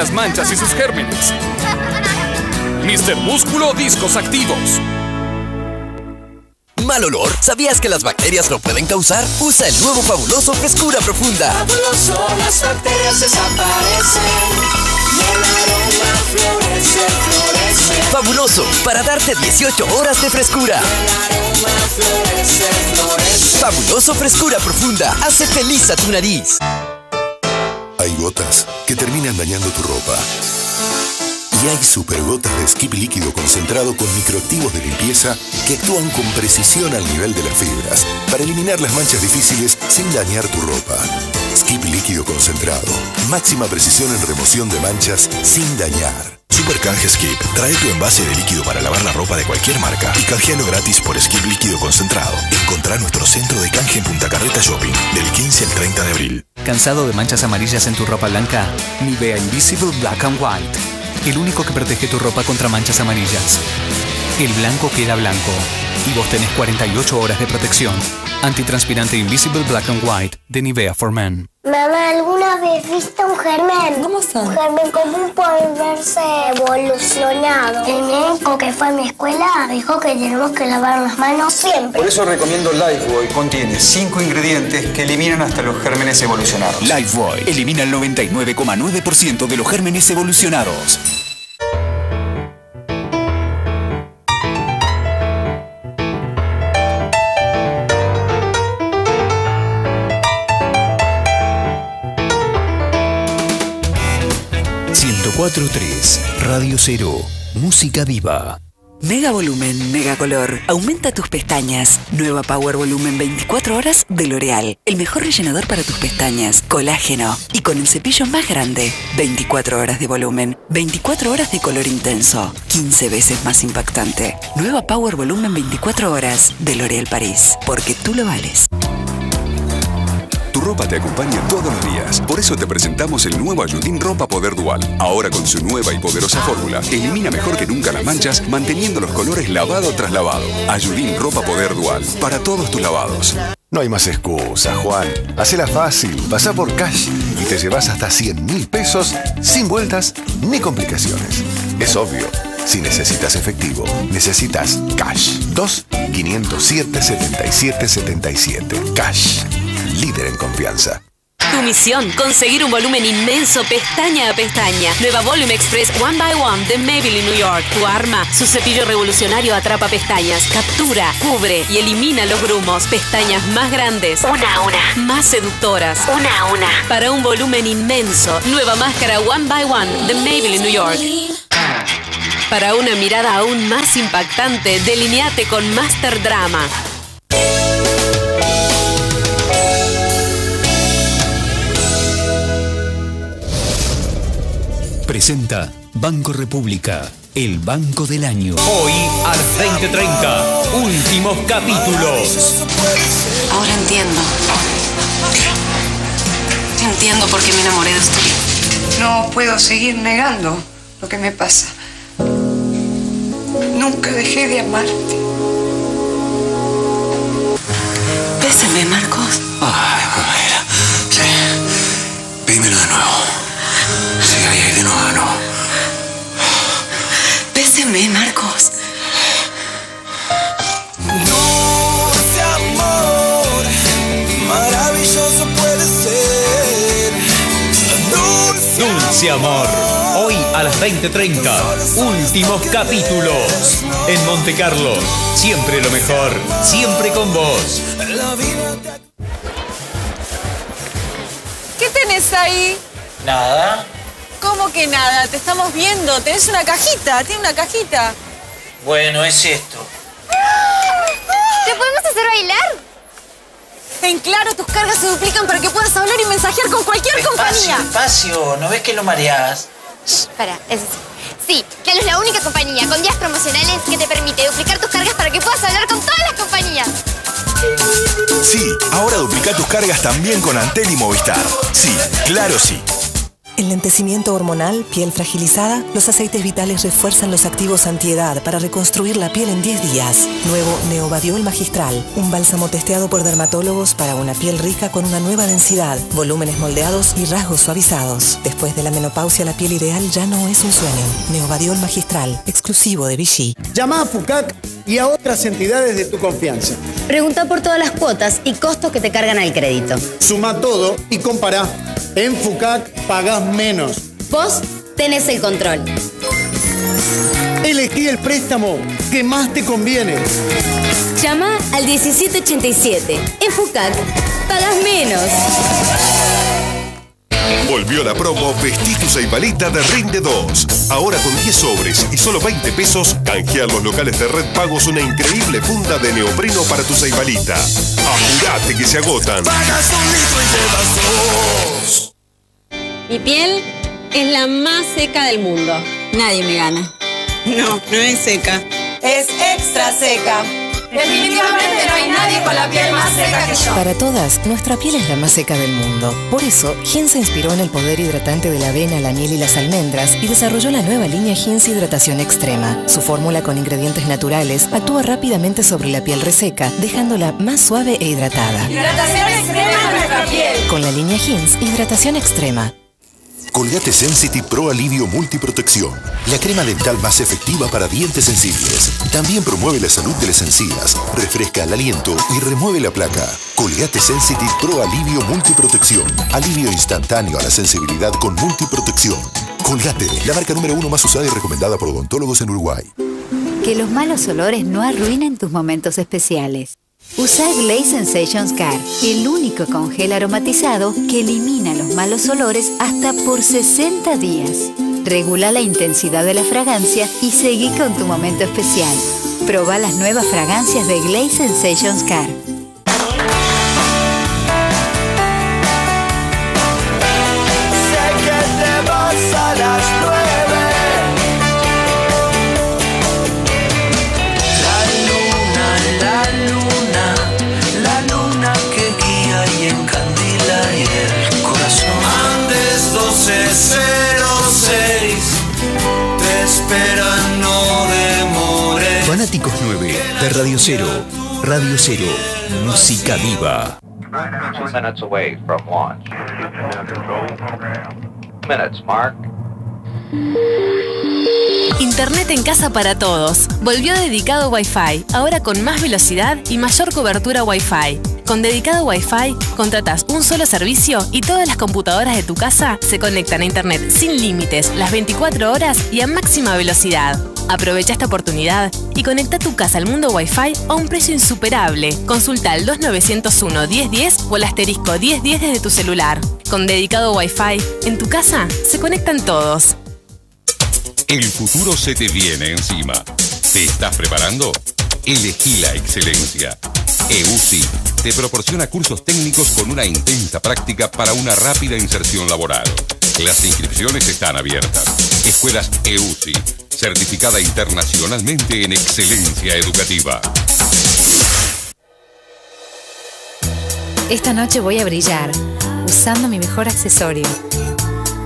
las manchas y sus gérmenes. Mr. Músculo Discos Activos. ¿Mal olor? ¿Sabías que las bacterias lo pueden causar? Usa el nuevo fabuloso Frescura Profunda. Fabuloso, las bacterias desaparecen. Y el aroma florece, florece. Fabuloso, para darte 18 horas de frescura. El aroma florece, florece. Fabuloso Frescura Profunda. Hace feliz a tu nariz. Hay gotas que terminan dañando tu ropa. Y hay supergotas de skip líquido concentrado con microactivos de limpieza que actúan con precisión al nivel de las fibras para eliminar las manchas difíciles sin dañar tu ropa. Skip líquido concentrado. Máxima precisión en remoción de manchas sin dañar. Super Canje Skip. Trae tu envase de líquido para lavar la ropa de cualquier marca y canjealo gratis por Skip líquido concentrado. Encontrá nuestro centro de canje en Punta Carreta Shopping del 15 al 30 de abril. ¿Cansado de manchas amarillas en tu ropa blanca? Nivea Invisible Black and White. El único que protege tu ropa contra manchas amarillas. El blanco queda blanco. Y vos tenés 48 horas de protección. Antitranspirante Invisible Black and White de Nivea for Men. Mamá, ¿alguna vez viste un germen? ¿Cómo son? Un germen común puede verse evolucionado. El médico que fue a mi escuela dijo que tenemos que lavar las manos siempre. Por eso recomiendo Lifebuoy. Contiene 5 ingredientes que eliminan hasta los gérmenes evolucionados. Lifebuoy elimina el 99,9% de los gérmenes evolucionados. ...104.3, Radio Cero, Música Viva. Mega volumen, mega color. Aumenta tus pestañas. Nueva Power Volumen 24 horas de L'Oreal. El mejor rellenador para tus pestañas. Colágeno. Y con el cepillo más grande. 24 horas de volumen. 24 horas de color intenso. 15 veces más impactante. Nueva Power Volumen 24 horas de L'Oreal París. Porque tú lo vales. Ropa te acompaña todos los días. Por eso te presentamos el nuevo Ayudín Ropa Poder Dual. Ahora con su nueva y poderosa fórmula, elimina mejor que nunca las manchas, manteniendo los colores lavado tras lavado. Ayudín Ropa Poder Dual. Para todos tus lavados. No hay más excusas, Juan. Hacela fácil. Pasa por Cash y te llevas hasta 100 mil pesos sin vueltas ni complicaciones. Es obvio. Si necesitas efectivo, necesitas Cash. 2 507 77 77. Cash. Líder en confianza. Tu misión, conseguir un volumen inmenso pestaña a pestaña. Nueva Volume Express One by One de Maybelline New York. Tu arma, su cepillo revolucionario atrapa pestañas, captura, cubre y elimina los grumos. Pestañas más grandes, una a una. Más seductoras, una a una. Para un volumen inmenso, nueva máscara One by One de Maybelline New York. Para una mirada aún más impactante, delineate con Master Drama. Presenta Banco República, el banco del año. Hoy a las 20:30, últimos capítulos. Ahora entiendo. Entiendo por qué me enamoré de usted. No puedo seguir negando lo que me pasa. Nunca dejé de amarte. Bésame, Marcos. Ay, Ahí, de nuevo. Bésame, Marcos. Dulce amor, maravilloso puede ser. Dulce, Dulce Amor. Hoy a las 20:30, últimos capítulos. En Monte Carlo, siempre lo mejor, siempre con vos. la vida te ¿Qué tenés ahí? Nada. ¿Cómo que nada? Te estamos viendo. Tenés una cajita. Tiene una cajita. Bueno, es esto. ¿Te podemos hacer bailar? En claro, tus cargas se duplican para que puedas hablar y mensajear con cualquier Despacio, compañía. despacio. ¿No ves que lo mareás? Para, eso sí. Sí, Claro es la única compañía con días promocionales que te permite duplicar tus cargas para que puedas hablar con todas las compañías. Sí, ahora duplica tus cargas también con Antel y Movistar. Sí, claro sí. Enlentecimiento hormonal, piel fragilizada, los aceites vitales refuerzan los activos antiedad para reconstruir la piel en 10 días. Nuevo Neovadiol Magistral, un bálsamo testeado por dermatólogos para una piel rica con una nueva densidad, volúmenes moldeados y rasgos suavizados. Después de la menopausia, la piel ideal ya no es un sueño. Neovadiol Magistral, exclusivo de Vichy. Llama a FUCAC y a otras entidades de tu confianza. Pregunta por todas las cuotas y costos que te cargan al crédito. Suma todo y compara. En FUCAC pagás menos. Vos tenés el control. Elegí el préstamo que más te conviene. Llama al 1787. En FUCAC pagás menos. Volvió la promo Vestí tu Ceibalita de Rinde 2. Ahora con 10 sobres y solo 20 pesos, canjea los locales de Red Pagos una increíble funda de neopreno para tu Ceibalita. Apurate que se agotan. Pagas un litro y llevas dos. Mi piel es la más seca del mundo. Nadie me gana. No, no es seca. Es extra seca. Definitivamente no hay nadie con la piel más seca que yo. Para todas, nuestra piel es la más seca del mundo. Por eso, Gin se inspiró en el poder hidratante de la avena, la miel y las almendras y desarrolló la nueva línea Gins Hidratación Extrema. Su fórmula con ingredientes naturales actúa rápidamente sobre la piel reseca, dejándola más suave e hidratada. Hidratación extrema en nuestra piel. Con la línea Gins Hidratación Extrema. Colgate Sensitive Pro Alivio Multiprotección, la crema dental más efectiva para dientes sensibles. También promueve la salud de las encías, refresca el aliento y remueve la placa. Colgate Sensitive Pro Alivio Multiprotección, alivio instantáneo a la sensibilidad con multiprotección. Colgate, la marca número uno más usada y recomendada por odontólogos en Uruguay. Que los malos olores no arruinen tus momentos especiales. Usa Glaze Sensations Car, el único con gel aromatizado que elimina los malos olores hasta por 60 días. Regula la intensidad de la fragancia y seguí con tu momento especial. Proba las nuevas fragancias de Glaze Sensations Car. Radio Cero. Radio Cero. Música viva. minutes away from launch. Minutes, Mark. Internet en casa para todos. Volvió dedicado Wi-Fi, ahora con más velocidad y mayor cobertura Wi-Fi. Con dedicado Wi-Fi, contratas un solo servicio y todas las computadoras de tu casa se conectan a Internet sin límites, las 24 horas y a máxima velocidad. Aprovecha esta oportunidad y conecta tu casa al mundo Wi-Fi a un precio insuperable. Consulta el 2901-1010 o el asterisco 1010 desde tu celular. Con dedicado Wi-Fi, en tu casa se conectan todos. El futuro se te viene encima. ¿Te estás preparando? Elegí la excelencia. EUSI te proporciona cursos técnicos con una intensa práctica para una rápida inserción laboral. Las inscripciones están abiertas. Escuelas EUSI, certificada internacionalmente en excelencia educativa. Esta noche voy a brillar, usando mi mejor accesorio.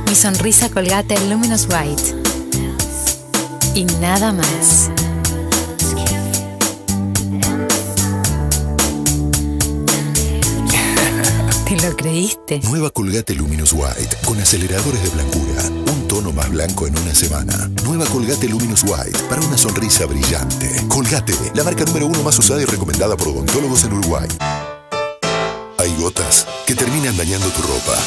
Mi sonrisa colgate Luminous White. Y nada más. ¿Te lo creíste? Nueva Colgate Luminous White con aceleradores de blancura. Un tono más blanco en una semana. Nueva Colgate Luminous White para una sonrisa brillante. Colgate, la marca número uno más usada y recomendada por odontólogos en Uruguay. Hay gotas que terminan dañando tu ropa.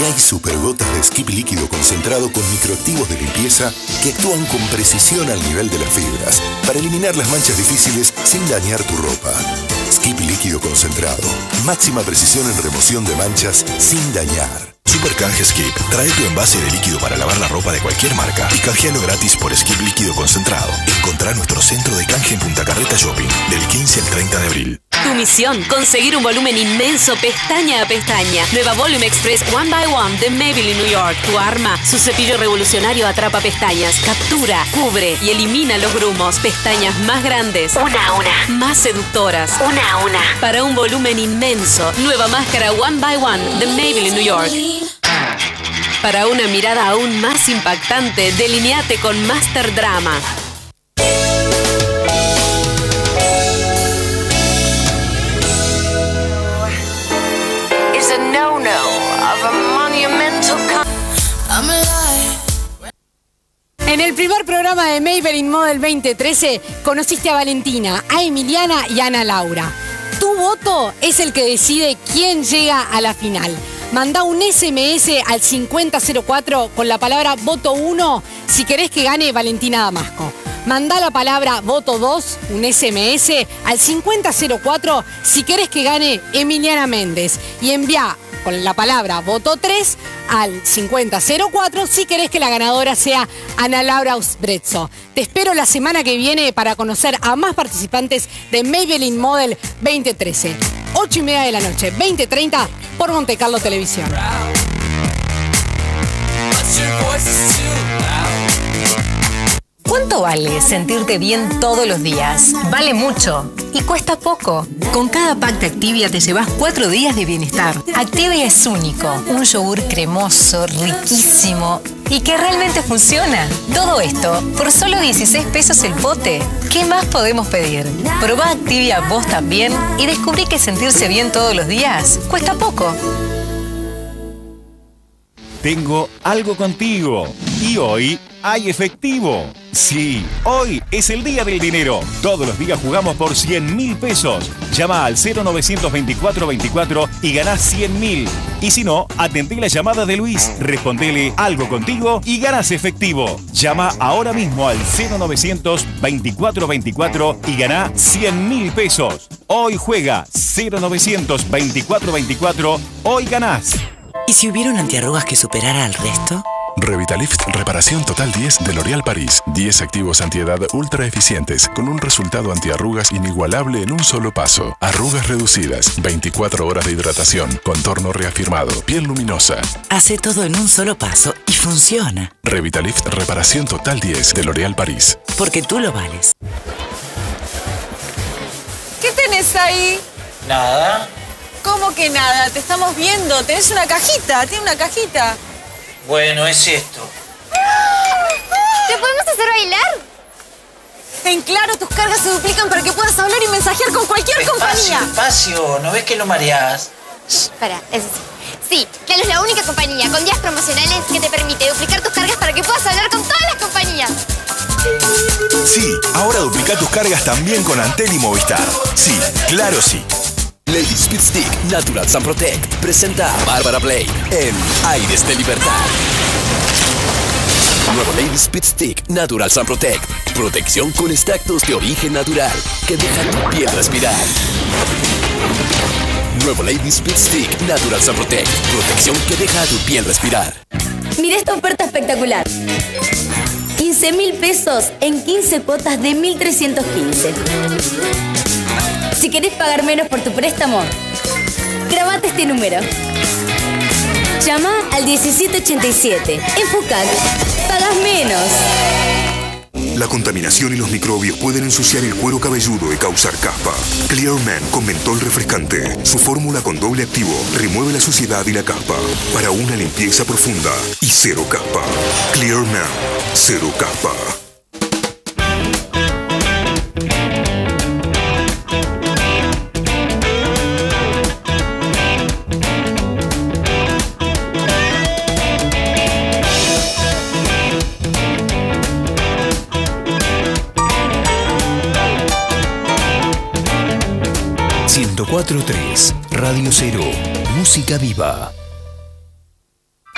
Y hay supergotas de skip líquido concentrado con microactivos de limpieza que actúan con precisión al nivel de las fibras para eliminar las manchas difíciles sin dañar tu ropa. Skip líquido concentrado. Máxima precisión en remoción de manchas sin dañar. Super Canje Skip. Trae tu envase de líquido para lavar la ropa de cualquier marca y canjealo gratis por Skip líquido concentrado. Encontrá nuestro centro de canje en Punta Carreta Shopping del 15 al 30 de abril. Tu misión, conseguir un volumen inmenso pestaña a pestaña. Nueva Volume Express One by One de Maybelline New York. Tu arma, su cepillo revolucionario atrapa pestañas, captura, cubre y elimina los grumos. Pestañas más grandes. Una a una. Más seductoras. Una a una. Para un volumen inmenso. Nueva máscara One by One de Maybelline New York. Para una mirada aún más impactante, delineate con Master Drama. En el primer programa de Maybelline Model 2013 conociste a Valentina, a Emiliana y a Ana Laura. Tu voto es el que decide quién llega a la final. Manda un SMS al 5004 con la palabra voto 1 si querés que gane Valentina Damasco. Manda la palabra voto 2, un SMS, al 5004 si querés que gane Emiliana Méndez. Y envía con la palabra voto 3 al 5004 si querés que la ganadora sea Ana Laura Usbrezzo. Te espero la semana que viene para conocer a más participantes de Maybelline Model 2013. 8 y media de la noche, 2030 por Monte Carlo Televisión. ¿Cuánto vale sentirte bien todos los días? Vale mucho y cuesta poco. Con cada pack de Activia te llevas cuatro días de bienestar. Activia es único, un yogur cremoso, riquísimo y que realmente funciona. Todo esto por solo 16 pesos el pote. ¿Qué más podemos pedir? Probá Activia vos también y descubrí que sentirse bien todos los días cuesta poco. Tengo algo contigo. Y hoy hay efectivo. Sí, hoy es el día del dinero. Todos los días jugamos por 100 mil pesos. Llama al 0924 24 y ganás 100 mil. Y si no, atendé la llamada de Luis, respondele algo contigo y ganas efectivo. Llama ahora mismo al 0900 24 24 y ganá 100 mil pesos. Hoy juega 0900 24 24. Hoy ganás. ¿Y si hubiera un antiarrugas que superara al resto? Revitalift Reparación Total 10 de L'Oréal París. 10 activos antiedad ultra eficientes con un resultado antiarrugas inigualable en un solo paso. Arrugas reducidas, 24 horas de hidratación, contorno reafirmado, piel luminosa. Hace todo en un solo paso y funciona. Revitalift Reparación Total 10 de L'Oréal París. Porque tú lo vales. ¿Qué tenés ahí? Nada. ¿Cómo que nada? Te estamos viendo. Tenés una cajita. Tiene una cajita. Bueno, es esto. ¿Te podemos hacer bailar? En claro, tus cargas se duplican para que puedas hablar y mensajear con cualquier Despacio, compañía. despacio. ¿No ves que lo mareás? Para, eso sí. Sí, Claro es la única compañía con días promocionales que te permite duplicar tus cargas para que puedas hablar con todas las compañías. Sí, ahora duplica tus cargas también con Antel y Movistar. Sí, claro sí. Lady Speed Stick Natural Sun Protect presenta a Bárbara Blade en Aires de Libertad. Nuevo Lady Speed Stick Natural Sun Protect. Protección con extractos de origen natural que dejan tu piel respirar. Nuevo Lady Speed Stick Natural Sun Protect. Protección que deja tu piel respirar. Mira esta oferta espectacular. 15 mil pesos en 15 cuotas de 1315. Si querés pagar menos por tu préstamo, grabate este número. Llama al 1787. En Fucac, pagas menos. La contaminación y los microbios pueden ensuciar el cuero cabelludo y causar caspa. Clear Man con mentol refrescante. Su fórmula con doble activo remueve la suciedad y la caspa para una limpieza profunda y cero caspa. Clear Man, cero caspa. Radio Cero. Música viva.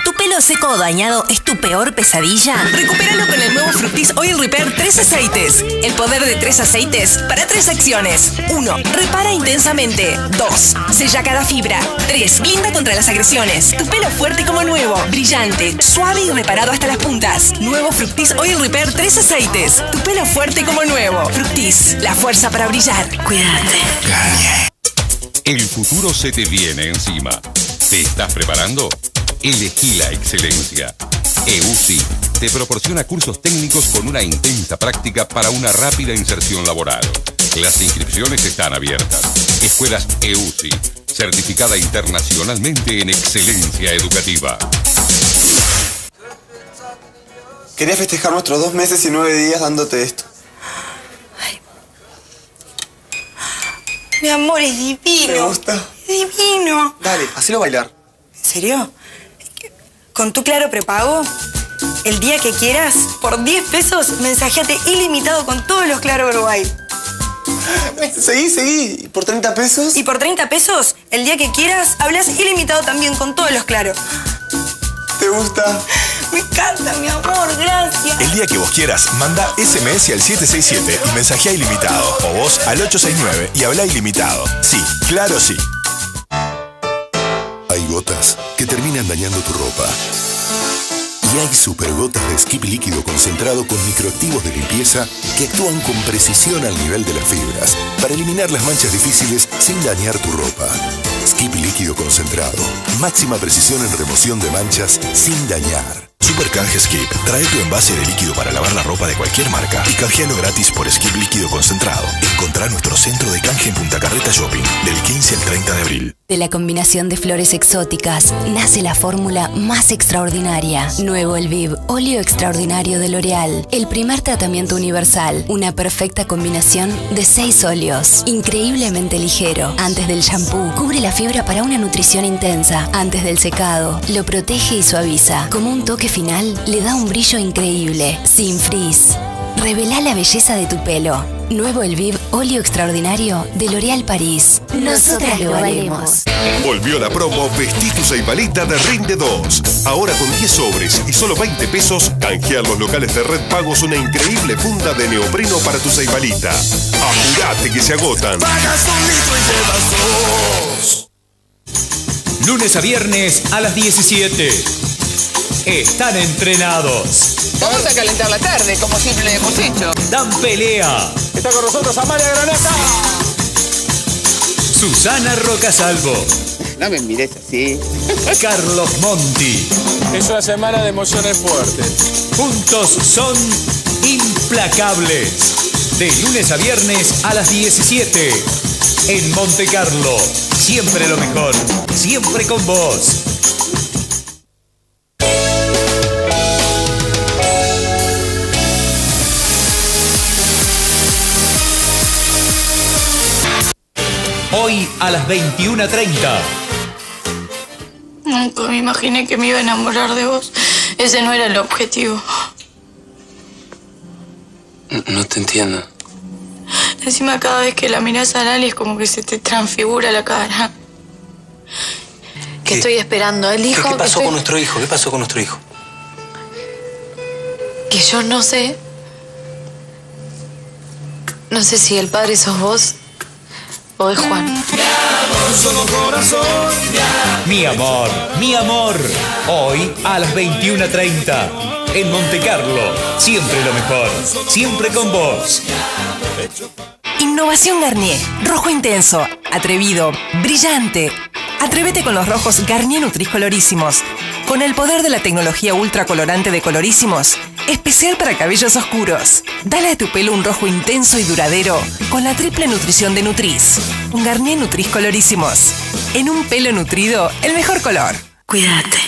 ¿Tu pelo seco o dañado es tu peor pesadilla? Recupéralo con el nuevo Fructis Oil Repair 3 aceites. El poder de tres aceites para tres acciones. 1. Repara intensamente. 2. Sella cada fibra. 3. Blinda contra las agresiones. Tu pelo fuerte como nuevo, brillante, suave y reparado hasta las puntas. Nuevo Fructis Oil Repair 3 aceites. Tu pelo fuerte como nuevo. Fructis, la fuerza para brillar. Cuídate. El futuro se te viene encima. ¿Te estás preparando? Elegí la excelencia. EUSI te proporciona cursos técnicos con una intensa práctica para una rápida inserción laboral. Las inscripciones están abiertas. Escuelas EUSI, certificada internacionalmente en excelencia educativa. Quería festejar nuestros dos meses y nueve días dándote esto. Mi amor, es divino. ¿Te gusta? Es divino. Dale, hacelo bailar. ¿En serio? Con tu claro prepago, el día que quieras, por 10 pesos, mensajeate ilimitado con todos los Claro Uruguay. Seguí, seguí. ¿Y por 30 pesos? Y por 30 pesos, el día que quieras, hablas ilimitado también con todos los Claro. ¿Te gusta? Me encanta, mi amor, gracias. El día que vos quieras, manda SMS al 767 y mensajea ilimitado. O vos al 869 y habla ilimitado. Sí, claro sí. Hay gotas que terminan dañando tu ropa. Y hay supergotas de skip líquido concentrado con microactivos de limpieza que actúan con precisión al nivel de las fibras para eliminar las manchas difíciles sin dañar tu ropa. Skip líquido concentrado. Máxima precisión en remoción de manchas sin dañar. Super Canje Skip. Trae tu envase de líquido para lavar la ropa de cualquier marca y canjealo gratis por Skip líquido concentrado. Encontrá nuestro centro de canje en Punta Carreta Shopping del 15 al 30 de abril. De la combinación de flores exóticas nace la fórmula más extraordinaria. Nuevo Elviv, óleo extraordinario de L'Oreal. El primer tratamiento universal. Una perfecta combinación de seis óleos. Increíblemente ligero. Antes del shampoo, cubre la fibra para una nutrición intensa. Antes del secado, lo protege y suaviza. Como un toque final, le da un brillo increíble. Sin frizz. Revela la belleza de tu pelo. Nuevo Elviv, óleo extraordinario de L'Oréal París. Nosotras lo haremos. Volvió la promo Vestí tu Ceibalita de Rinde 2. Ahora con 10 sobres y solo 20 pesos, canjear los locales de Red Pagos una increíble funda de neopreno para tu Ceibalita. Apurate que se agotan. Lunes a viernes a las 17. Están entrenados. Vamos a calentar la tarde, como siempre hemos hecho. Dan pelea. Está con nosotros Amalia Granata. Susana Rocasalvo. No me mires así. Carlos Monti. Es una semana de emociones fuertes. Juntos son implacables. De lunes a viernes a las 17. En Monte Carlo. Siempre lo mejor. Siempre con vos. A las 21.30. Nunca me imaginé que me iba a enamorar de vos. Ese no era el objetivo. No te entiendo. Encima cada vez que la miras a Lali es como que se te transfigura la cara. Que estoy esperando. El ¿Qué, hijo qué pasó estoy- con nuestro hijo? ¿Qué pasó con nuestro hijo? que yo no sé. No sé si el padre sos vos o es Juan. Mi amor, mi amor. Hoy a las 21.30. En Monte Carlo. Siempre lo mejor. Siempre con vos. Innovación Garnier. Rojo intenso, atrevido, brillante. Atrévete con los rojos Garnier Nutris Colorísimos. Con el poder de la tecnología ultra colorante de Colorísimos, especial para cabellos oscuros. Dale a tu pelo un rojo intenso y duradero con la triple nutrición de Nutris. Garnier Nutris Colorísimos. En un pelo nutrido, el mejor color. Cuídate.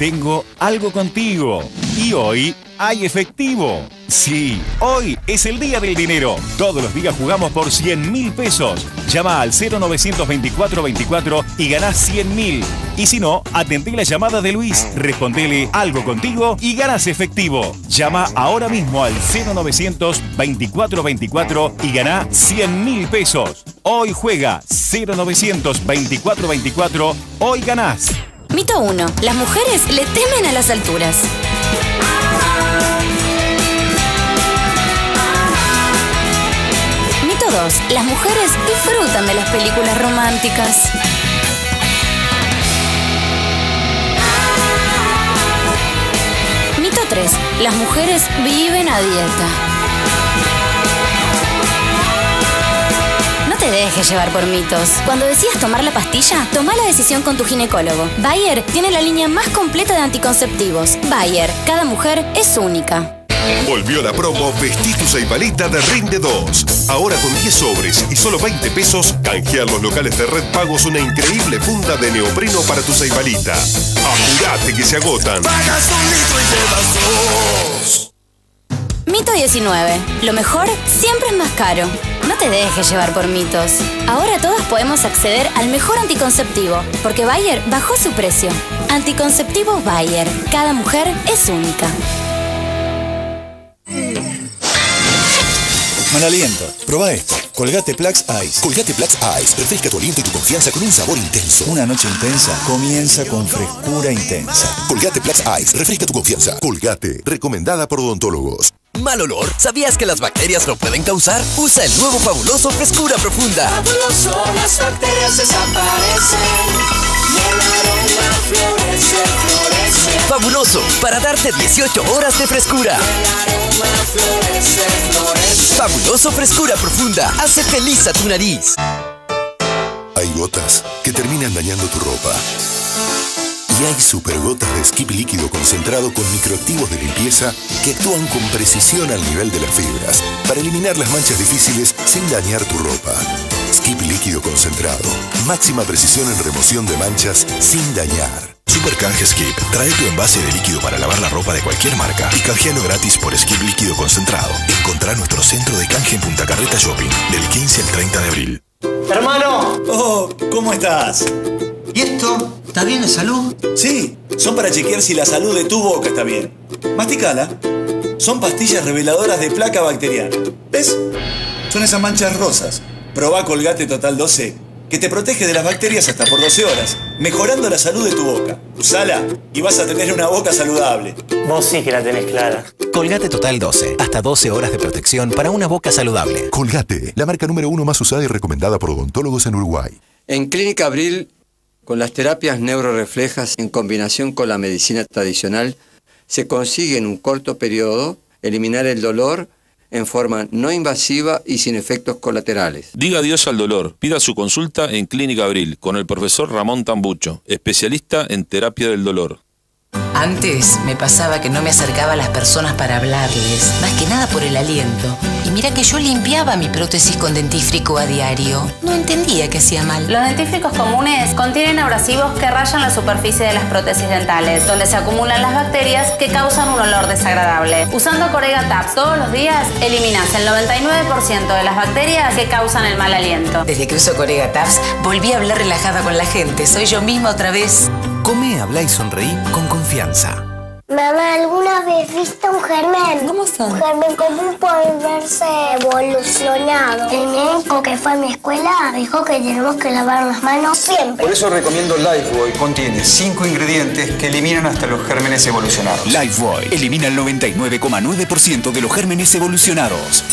Tengo algo contigo. Y hoy hay efectivo. Sí, hoy es el día del dinero. Todos los días jugamos por 100 mil pesos. Llama al 0924 24 y ganás 100 mil. Y si no, atendé la llamada de Luis, respondele algo contigo y ganas efectivo. Llama ahora mismo al 0900 24 24 y ganá 100 mil pesos. Hoy juega 0900 24 24. Hoy ganás. Mito 1. Las mujeres le temen a las alturas. Mito 2. Las mujeres disfrutan de las películas románticas. Mito 3. Las mujeres viven a dieta. Te dejes llevar por mitos. Cuando decidas tomar la pastilla, toma la decisión con tu ginecólogo. Bayer tiene la línea más completa de anticonceptivos. Bayer, cada mujer es única. Volvió la promo Vestí tu Ceibalita de Rinde 2. Ahora con 10 sobres y solo 20 pesos, canjear los locales de Red Pagos una increíble funda de neopreno para tu Ceibalita. Apurate que se agotan. Pagas un litro y llevas dos. Mito 19. Lo mejor siempre es más caro. No te dejes llevar por mitos. Ahora todos podemos acceder al mejor anticonceptivo, porque Bayer bajó su precio. Anticonceptivo Bayer. Cada mujer es única. Mal aliento. Proba esto. Colgate Plax Ice. Colgate Plax Ice refresca tu aliento y tu confianza con un sabor intenso. Una noche intensa comienza con frescura intensa. Colgate Plax Ice refresca tu confianza. Colgate, recomendada por odontólogos. ¿Mal olor? ¿Sabías que las bacterias lo pueden causar? Usa el nuevo fabuloso Frescura Profunda. Fabuloso, las bacterias desaparecen. Y el aroma florece, florece. Fabuloso, para darte 18 horas de frescura. El aroma florece, florece. Fabuloso Frescura Profunda. Hace feliz a tu nariz. Hay gotas que terminan dañando tu ropa. Y hay supergotas de skip líquido concentrado con microactivos de limpieza que actúan con precisión al nivel de las fibras para eliminar las manchas difíciles sin dañar tu ropa. Skip líquido concentrado. Máxima precisión en remoción de manchas sin dañar. Super Canje Skip. Trae tu envase de líquido para lavar la ropa de cualquier marca y canjealo gratis por Skip líquido concentrado. Encontrá nuestro centro de canje en Punta Carreta Shopping del 15 al 30 de abril. ¡Hermano! Oh, ¿cómo estás? ¿Y esto? ¿Está bien de salud? Sí, son para chequear si la salud de tu boca está bien. Masticala. Son pastillas reveladoras de placa bacteriana. ¿Ves? Son esas manchas rosas. Probá Colgate Total 12, que te protege de las bacterias hasta por 12 horas, mejorando la salud de tu boca. Usala y vas a tener una boca saludable. Vos sí que la tenés clara. Colgate Total 12, hasta 12 horas de protección para una boca saludable. Colgate, la marca número uno más usada y recomendada por odontólogos en Uruguay. En Clínica Abril, con las terapias neuroreflejas en combinación con la medicina tradicional, se consigue en un corto periodo eliminar el dolor en forma no invasiva y sin efectos colaterales. Diga adiós al dolor. Pida su consulta en Clínica Abril con el profesor Ramón Tambucho, especialista en terapia del dolor. Antes me pasaba que no me acercaba a las personas para hablarles, más que nada por el aliento. Y mira que yo limpiaba mi prótesis con dentífrico a diario. No entendía que hacía mal. Los dentífricos comunes contienen abrasivos que rayan la superficie de las prótesis dentales, donde se acumulan las bacterias que causan un olor desagradable. Usando Corega Tabs todos los días, eliminas el 99% de las bacterias que causan el mal aliento. Desde que uso Corega Tabs, volví a hablar relajada con la gente. Soy yo misma otra vez. Come, habla y sonreí con confianza. Mamá, ¿alguna vez viste un germen? ¿Cómo son? Un germen común puede verse evolucionado. El médico que fue a mi escuela dijo que tenemos que lavar las manos siempre. Por eso recomiendo Lifebuoy. Contiene 5 ingredientes que eliminan hasta los gérmenes evolucionados. Lifebuoy elimina el 99,9% de los gérmenes evolucionados.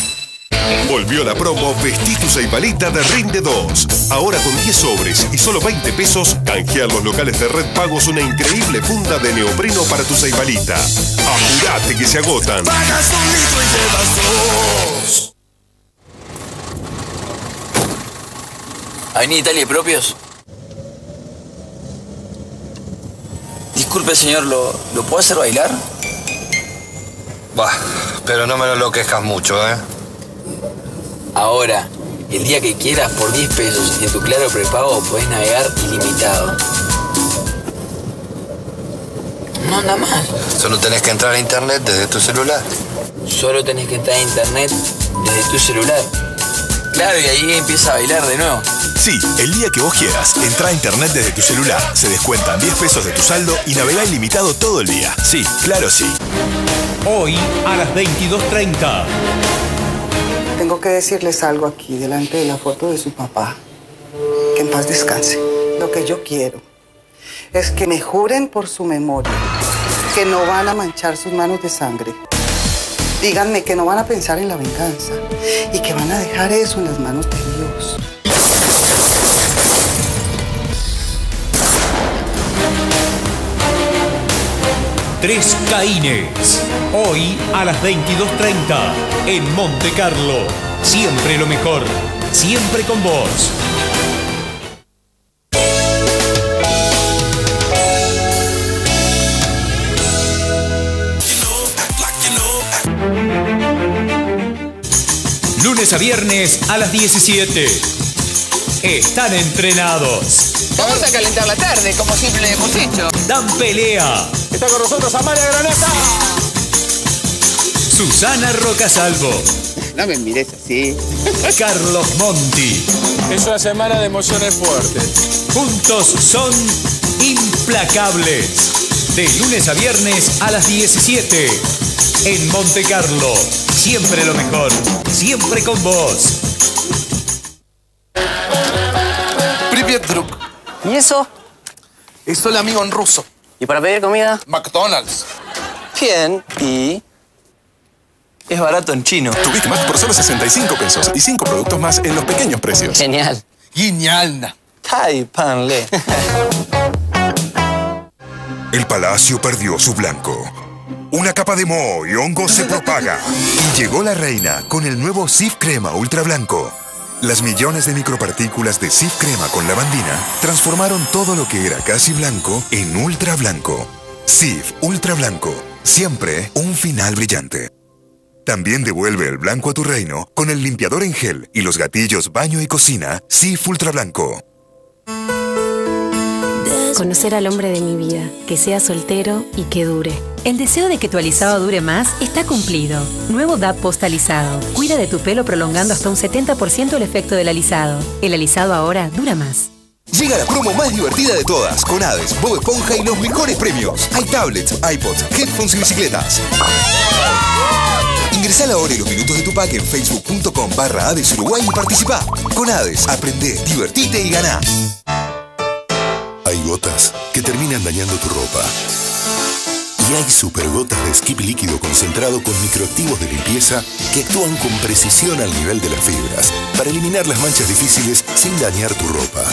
Volvió la promo Vestí tu Ceibalita de Rinde 2. Ahora con 10 sobres y solo 20 pesos, canjear los locales de Red Pagos una increíble funda de neopreno para tu Ceibalita. Apurate que se agotan. Pagas un litro y llevas dos. ¿Avenida Italia propios? Disculpe, señor, ¿lo, ¿lo puedo hacer bailar? Bah, pero no me lo enloquezcas mucho, ¿eh? Ahora, el día que quieras, por 10 pesos en tu claro prepago podés navegar ilimitado. No anda mal. Solo tenés que entrar a internet desde tu celular. Solo tenés que entrar a internet desde tu celular. Claro, y ahí empieza a bailar de nuevo. Sí, el día que vos quieras, entra a internet desde tu celular, se descuentan 10 pesos de tu saldo y navega ilimitado todo el día. Sí, claro sí. Hoy a las 22.30. Tengo que decirles algo aquí, delante de la foto de su papá. Que en paz descanse. Lo que yo quiero es que me juren por su memoria que no van a manchar sus manos de sangre. Díganme que no van a pensar en la venganza y que van a dejar eso en las manos de Dios. Tres Caínes. Hoy a las 22.30 en Monte Carlo. Siempre lo mejor. Siempre con vos. lunes a viernes a las 17. Están entrenados. Vamos a calentar la tarde, como siempre hemos hecho. Dan pelea. Está con nosotros Amalia Granata. Susana Rocasalvo. No me mires así. Carlos Monti. Es una semana de emociones fuertes. Juntos son implacables. De lunes a viernes a las 17. En Monte Carlo. Siempre lo mejor. Siempre con vos. Druk. ¿Y eso? Eso el amigo en ruso. ¿Y para pedir comida? McDonald's. Bien. ¿Y? Es barato en chino. Tu Big Mac por solo 65 pesos y 5 productos más en los pequeños precios. Genial. Genial. Tai panle. El palacio perdió su blanco. Una capa de moho y hongo se propaga. Y llegó la reina con el nuevo Sif Crema Ultra Blanco. Las millones de micropartículas de Sif Crema con lavandina transformaron todo lo que era casi blanco en ultra blanco. Sif Ultra Blanco. Siempre un final brillante. También devuelve el blanco a tu reino con el limpiador en gel y los gatillos baño y cocina Sif Ultra Blanco. Conocer al hombre de mi vida, que sea soltero y que dure. El deseo de que tu alisado dure más está cumplido. Nuevo DAP postalizado. Cuida de tu pelo prolongando hasta un 70% el efecto del alisado. El alisado ahora dura más. Llega la promo más divertida de todas, con Hades, Bob Esponja y los mejores premios. Hay tablets, iPods, headphones y bicicletas. Ingresá la hora y los minutos de tu pack en facebook.com barra Hades Uruguay y participa. Con Hades, aprende, divertite y ganá. Gotas que terminan dañando tu ropa. Y hay supergotas de skip líquido concentrado con microactivos de limpieza que actúan con precisión al nivel de las fibras para eliminar las manchas difíciles sin dañar tu ropa.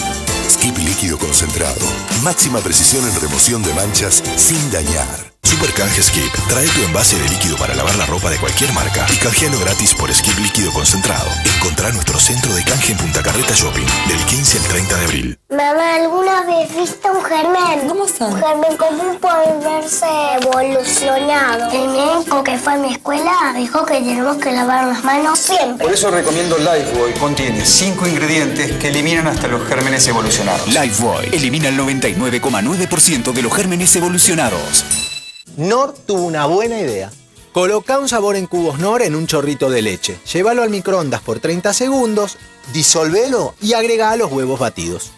Skip líquido concentrado. Máxima precisión en remoción de manchas sin dañar. Super Canje Skip. Trae tu envase de líquido para lavar la ropa de cualquier marca y canjealo gratis por Skip líquido concentrado. Encontrá nuestro centro de canje en Punta Carreta Shopping del 15 al 30 de abril. Mamá, ¿alguna vez viste un germen? ¿Cómo son? Un germen común puede verse evolucionado. El médico que fue a mi escuela dijo que tenemos que lavar las manos siempre. Por eso recomiendo Lifebuoy. Contiene 5 ingredientes que eliminan hasta los gérmenes evolucionados. Lifebuoy elimina el 99,9% de los gérmenes evolucionados. Nor tuvo una buena idea. Coloca un sabor en cubos Nor en un chorrito de leche. Llévalo al microondas por 30 segundos, disolvelo y agrega a los huevos batidos.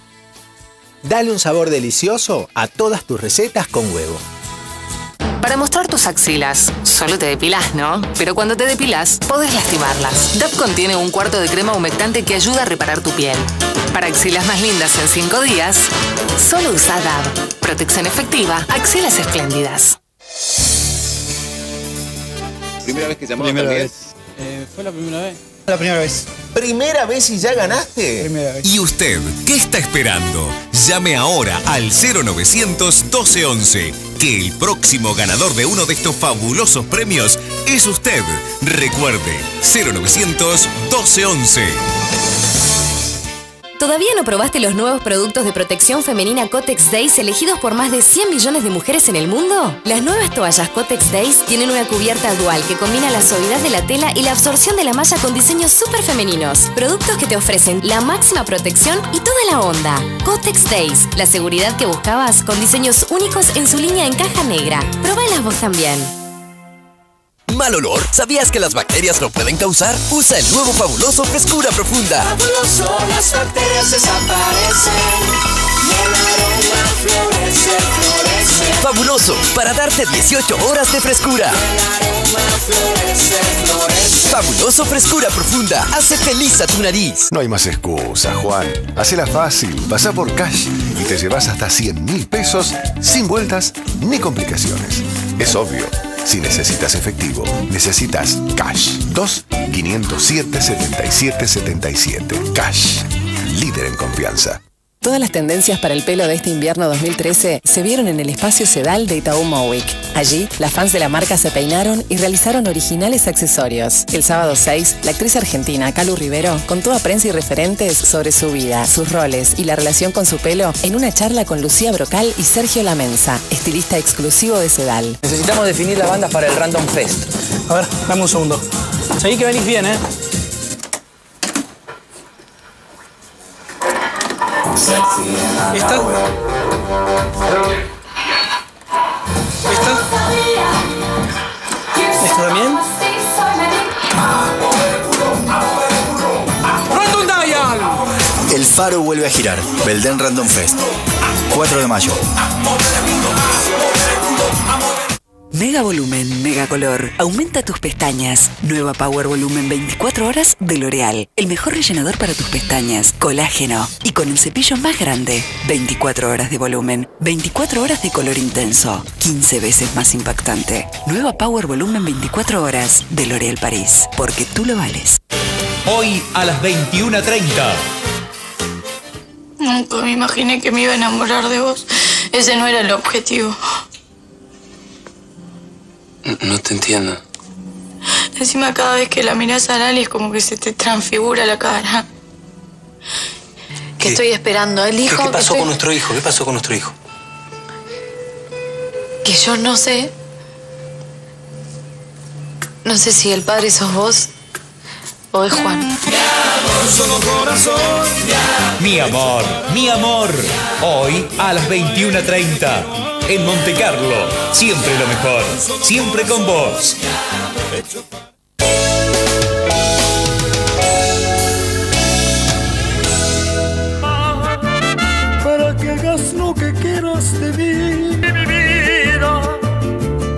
Dale un sabor delicioso a todas tus recetas con huevo. Para mostrar tus axilas, solo te depilas, ¿no? Pero cuando te depilas, podés lastimarlas. DAP contiene un cuarto de crema humectante que ayuda a reparar tu piel. Para axilas más lindas en 5 días, solo usa DAP. Protección efectiva, axilas espléndidas. ¿Primera vez que llamó Primera también? vez. Eh, ¿Fue la primera vez? La primera vez. ¿Primera vez y ya ganaste? Primera vez. ¿Y usted qué está esperando? Llame ahora al 0900 1211, que el próximo ganador de uno de estos fabulosos premios es usted. Recuerde, 0900 1211. ¿Todavía no probaste los nuevos productos de protección femenina Cotex Days elegidos por más de 100 millones de mujeres en el mundo? Las nuevas toallas Cotex Days tienen una cubierta dual que combina la suavidad de la tela y la absorción de la malla con diseños súper femeninos. Productos que te ofrecen la máxima protección y toda la onda. Cotex Days, la seguridad que buscabas con diseños únicos en su línea en caja negra. Probalas vos también. ¿Mal olor? ¿Sabías que las bacterias lo pueden causar? Usa el nuevo fabuloso Frescura Profunda. Fabuloso, las bacterias desaparecen y el aroma florece, florece. Fabuloso, para darte 18 horas de frescura. El aroma florece, florece. Fabuloso Frescura Profunda. Hace feliz a tu nariz. No hay más excusa, Juan. Hacela fácil. Pasa por Cash y te llevas hasta 100 mil pesos sin vueltas ni complicaciones. Es obvio. Si necesitas efectivo, necesitas Cash. 2 507 77 77. Cash. Líder en confianza. Todas las tendencias para el pelo de este invierno 2013 se vieron en el espacio Sedal de Itaú Mowick. Allí, las fans de la marca se peinaron y realizaron originales accesorios. El sábado 6, la actriz argentina Calu Rivero contó a prensa y referentes sobre su vida, sus roles y la relación con su pelo en una charla con Lucía Brocal y Sergio Lamensa, estilista exclusivo de Sedal. Necesitamos definir las bandas para el Random Fest. A ver, dame un segundo. Seguí que venís bien, ¿eh? ¿Esta? ¿Esta? ¿Esta también? ¡Random Dial! El faro vuelve a girar. Belden Random Fest. 4 de mayo. Mega volumen, mega color. Aumenta tus pestañas. Nueva Power Volumen 24 horas de L'Oreal. El mejor rellenador para tus pestañas. Colágeno. Y con el cepillo más grande. 24 horas de volumen. 24 horas de color intenso. 15 veces más impactante. Nueva Power Volumen 24 horas de L'Oreal París. Porque tú lo vales. Hoy a las 21.30. Nunca me imaginé que me iba a enamorar de vos. Ese no era el objetivo. No te entiendo. Encima cada vez que la miras a Lali es como que se te transfigura la cara. Que estoy esperando el ¿Qué, hijo. qué pasó estoy- con nuestro hijo? ¿Qué pasó con nuestro hijo? Que yo no sé. No sé si el padre sos vos o es Juan. Mi amor, mi amor. Hoy a las 21.30. En Monte Carlo. Siempre lo mejor. Siempre con vos. Para que hagas lo que quieras de mí, mi vida.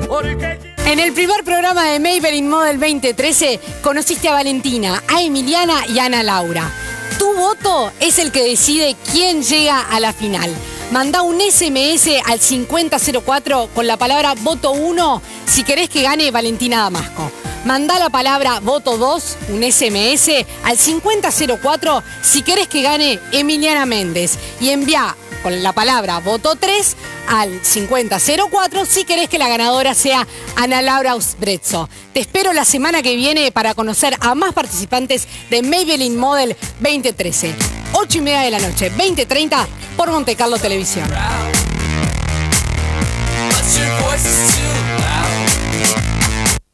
Porque En el primer programa de Maybelline Model 2013 conociste a Valentina, a Emiliana y a Ana Laura. Tu voto es el que decide quién llega a la final. Manda un SMS al 5004 con la palabra voto 1 si querés que gane Valentina Damasco. Manda la palabra voto 2, un SMS, al 5004 si querés que gane Emiliana Méndez. Y envía con la palabra voto 3 al 5004 si querés que la ganadora sea Ana Laura Usbrezzo. Te espero la semana que viene para conocer a más participantes de Maybelline Model 2013. 8 y media de la noche, 2030 por Monte Carlo Televisión.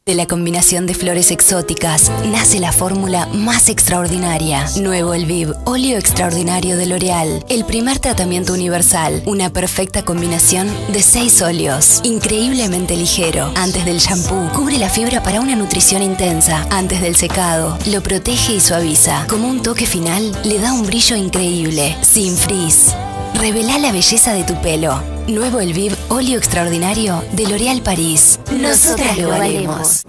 De la combinación de flores exóticas nace la fórmula más extraordinaria. Nuevo Elviv, óleo extraordinario de L'Oreal. El primer tratamiento universal. Una perfecta combinación de seis óleos. Increíblemente ligero. Antes del shampoo, cubre la fibra para una nutrición intensa. Antes del secado, lo protege y suaviza. Como un toque final, le da un brillo increíble. Sin frizz. Revela la belleza de tu pelo. Nuevo Elviv óleo extraordinario de L'Oréal París. Nosotras lo valemos.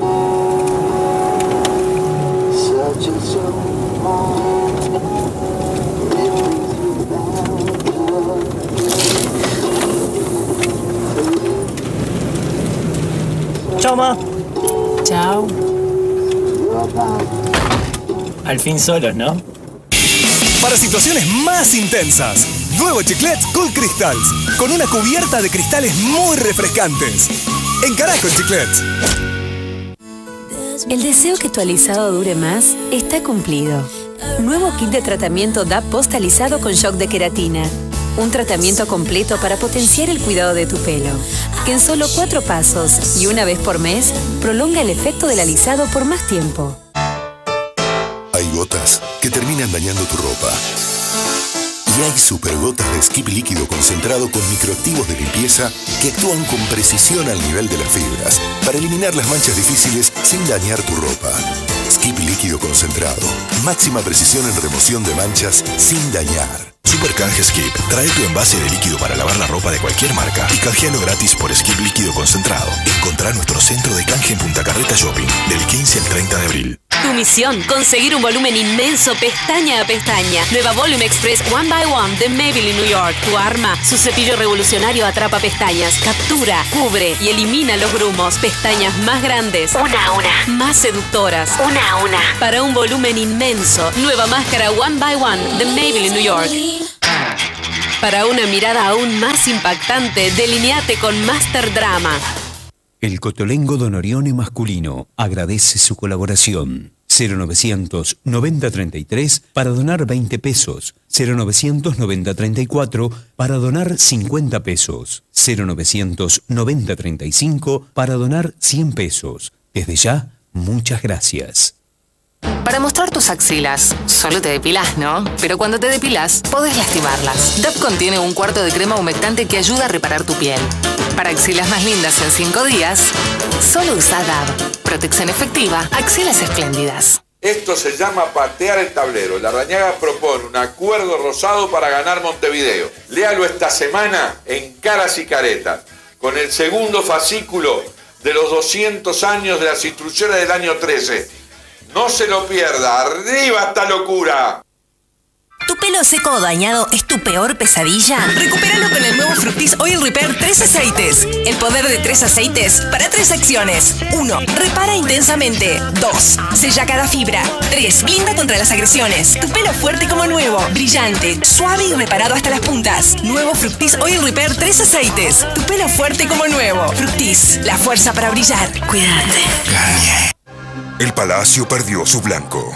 Chao, ma. Chao. Al fin solos, ¿no? Para situaciones más intensas, nuevo Chiclets Cool Crystals, con una cubierta de cristales muy refrescantes. Encará con Chiclets. El deseo que tu alisado dure más está cumplido. Nuevo kit de tratamiento DAP postalizado con shock de queratina. Un tratamiento completo para potenciar el cuidado de tu pelo, que en solo cuatro pasos y una vez por mes prolonga el efecto del alisado por más tiempo. Hay gotas que terminan dañando tu ropa. Y hay supergotas de skip líquido concentrado con microactivos de limpieza que actúan con precisión al nivel de las fibras para eliminar las manchas difíciles sin dañar tu ropa. Skip líquido concentrado. Máxima precisión en remoción de manchas sin dañar. Super Canje Skip. Trae tu envase de líquido para lavar la ropa de cualquier marca y canjealo gratis por Skip líquido concentrado. Encontrá nuestro centro de canje en Punta Carreta Shopping del 15 al 30 de abril. Tu misión, conseguir un volumen inmenso pestaña a pestaña. Nueva Volume Express One by One de Maybelline New York. Tu arma, su cepillo revolucionario atrapa pestañas, captura, cubre y elimina los grumos. Pestañas más grandes. Una a una. Más seductoras. Una a una. Para un volumen inmenso. Nueva máscara One by One de Maybelline New York. Para una mirada aún más impactante, delineate con Master Drama. El Cotolengo Donorione masculino agradece su colaboración. 0900 9033 para donar 20 pesos. 0900 9034 para donar 50 pesos. 0900 9035 para donar 100 pesos. Desde ya, muchas gracias. Para mostrar tus axilas, solo te depilas, ¿no? Pero cuando te depilas, podés lastimarlas. DAP contiene un cuarto de crema humectante que ayuda a reparar tu piel. Para axilas más lindas en 5 días, solo usa DAP. Protección efectiva, axilas espléndidas. Esto se llama patear el tablero. La Rañaga propone un acuerdo rosado para ganar Montevideo. Léalo esta semana en Caras y Caretas, con el segundo fascículo de los 200 años de las instrucciones del año 13. No se lo pierda. ¡Arriba esta locura! ¿Tu pelo seco o dañado es tu peor pesadilla? Recupéralo con el nuevo Fructis Oil Repair 3 aceites. El poder de tres aceites para tres acciones. 1. Repara intensamente. 2. Sella cada fibra. 3. Blinda contra las agresiones. Tu pelo fuerte como nuevo, brillante, suave y reparado hasta las puntas. Nuevo Fructis Oil Repair 3 aceites. Tu pelo fuerte como nuevo. Fructis, la fuerza para brillar. Cuídate. El palacio perdió su blanco.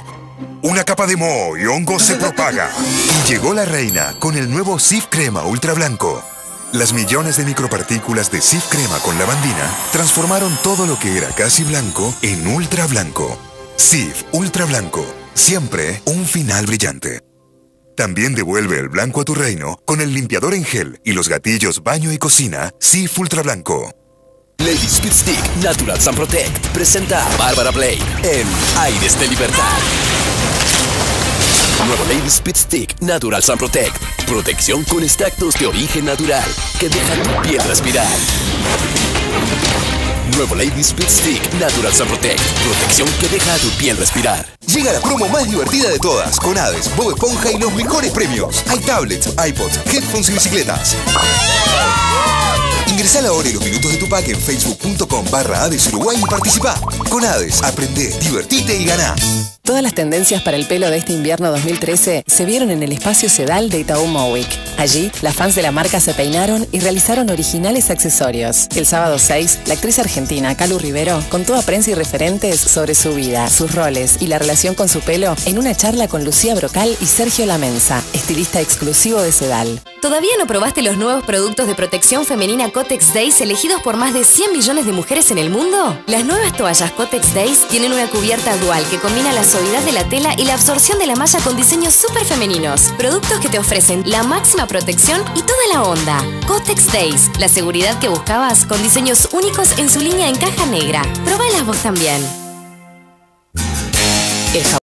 Una capa de moho y hongo se propaga. Y llegó la reina con el nuevo Sif Crema Ultra Blanco. Las millones de micropartículas de Sif Crema con lavandina transformaron todo lo que era casi blanco en ultra blanco. Sif Ultra Blanco. Siempre un final brillante. También devuelve el blanco a tu reino con el limpiador en gel y los gatillos baño y cocina Sif Ultra Blanco. Lady Speed Stick Natural Sun Protect presenta a Bárbara Blade en Aires de Libertad. Nuevo Lady Speed Stick Natural Sun Protect. Protección con extractos de origen natural que dejan tu piel respirar. Nuevo Lady Speed Stick Natural Sun Protect. Protección que deja tu piel respirar. Llega la promo más divertida de todas, con Hades, Bob Esponja y los mejores premios. Hay tablets, iPods, headphones y bicicletas. Ingresa la hora y los minutos de tu pack en facebook.com barra Hades Uruguay y participa. Con Hades, aprende, divertite y gana. Todas las tendencias para el pelo de este invierno 2013 se vieron en el espacio Sedal de Itaú Mowick. Allí, las fans de la marca se peinaron y realizaron originales accesorios. El sábado 6, la actriz argentina Calu Rivero contó a prensa y referentes sobre su vida, sus roles y la relación con su pelo en una charla con Lucía Brocal y Sergio Lamensa, estilista exclusivo de Sedal. ¿Todavía no probaste los nuevos productos de protección femenina Cotex Days elegidos por más de 100 millones de mujeres en el mundo? Las nuevas toallas Cotex Days tienen una cubierta dual que combina la suavidad de la tela y la absorción de la malla con diseños súper femeninos. Productos que te ofrecen la máxima protección y toda la onda. Cotex Days, la seguridad que buscabas con diseños únicos en su línea en caja negra. Probalas vos también.